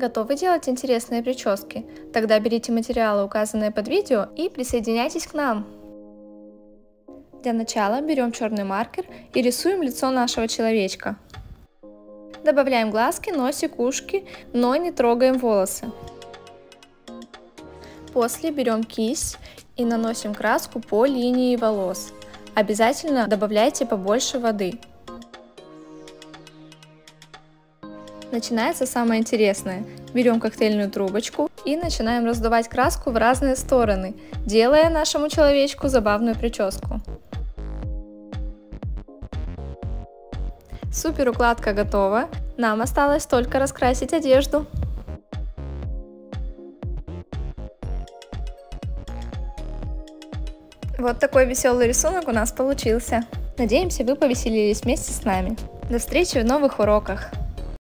Готовы делать интересные прически? Тогда берите материалы, указанные под видео, и присоединяйтесь к нам. Для начала берем черный маркер и рисуем лицо нашего человечка. Добавляем глазки, носик, ушки, но не трогаем волосы. После берем кисть и наносим краску по линии волос. Обязательно добавляйте побольше воды. Начинается самое интересное. Берем коктейльную трубочку и начинаем раздувать краску в разные стороны, делая нашему человечку забавную прическу. Супер укладка готова, нам осталось только раскрасить одежду. Вот такой веселый рисунок у нас получился. Надеемся, вы повеселились вместе с нами. До встречи в новых уроках!